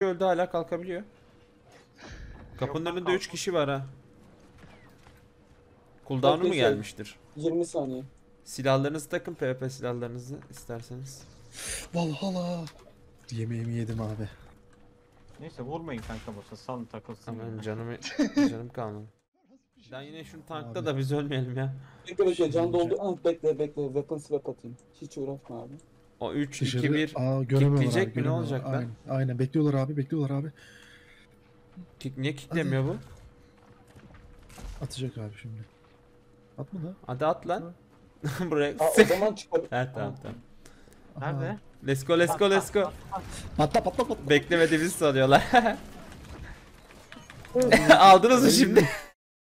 öldü hala kalkabiliyor. Kapının önünde 3 kalk- kişi var ha. Cooldown'u mu Herkes gelmiştir? 20 saniye. Silahlarınızı takın PvP silahlarınızı isterseniz. Valhalla. Yemeğimi yedim abi. Neyse vurmayın kanka boşa salın takılsın. Ama yani. benim canımı canım kalmadı. Ben yine şunu tankta Abi. da biz ölmeyelim ya. Bekle bekle can doldu. Ah bekle bekle weapon swap atayım. Hiç uğraşma abi. O 3 2 Dışarı, 1 aa göremiyorlar kickleyecek abi, mi, ne olacak lan? Aynen, aynen bekliyorlar abi bekliyorlar abi. kick niye kicklemiyor bu? Atacak abi şimdi. Atma da. Hadi at lan. Buraya. Aa, o zaman çıkar. Evet tamam tamam. Nerede? Let's go let's go let's go. Patla patla patla. Beklemedi bizi sanıyorlar. Aldınız mı şimdi?